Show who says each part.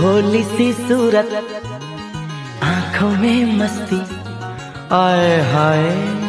Speaker 1: भोली सी सूरत आँखों में मस्ती आए हाय।